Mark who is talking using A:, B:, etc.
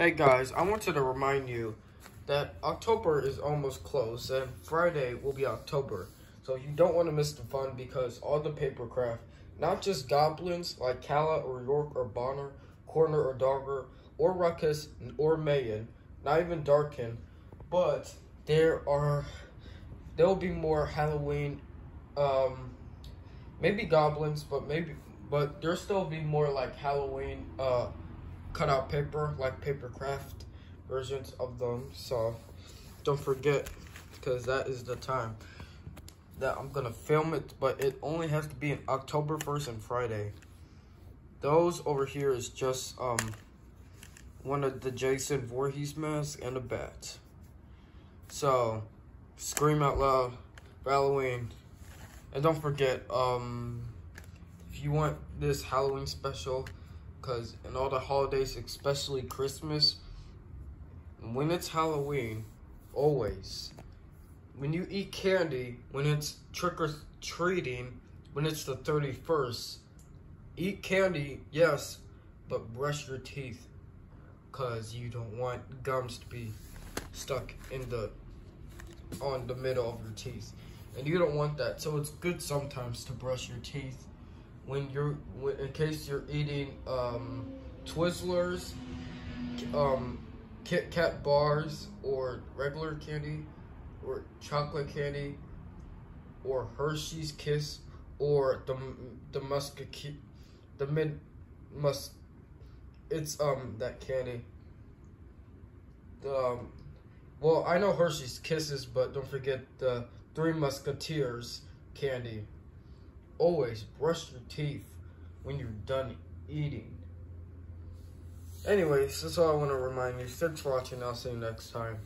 A: Hey guys, I wanted to remind you that October is almost close and Friday will be October. So you don't want to miss the fun because all the paper craft, not just goblins like Calla or York or Bonner, Corner or Dogger, or Ruckus or Mayan, not even Darkin, but there are there will be more Halloween um maybe goblins, but maybe but there'll still be more like Halloween uh cutout paper, like paper craft versions of them. So don't forget, because that is the time that I'm gonna film it, but it only has to be in October 1st and Friday. Those over here is just um one of the Jason Voorhees mask and a bat. So scream out loud for Halloween. And don't forget, um if you want this Halloween special, because in all the holidays, especially Christmas, when it's Halloween, always, when you eat candy, when it's trick or treating, when it's the 31st, eat candy, yes, but brush your teeth because you don't want gums to be stuck in the on the middle of your teeth and you don't want that so it's good sometimes to brush your teeth when you're in case you're eating um, Twizzlers, um, Kit Kat bars, or regular candy, or chocolate candy, or Hershey's Kiss, or the the musky the mid mus. It's um that candy. The um, well, I know Hershey's Kisses, but don't forget the Three Musketeers candy always brush your teeth when you're done eating. Anyways, that's all I want to remind you. Thanks for watching. I'll see you next time.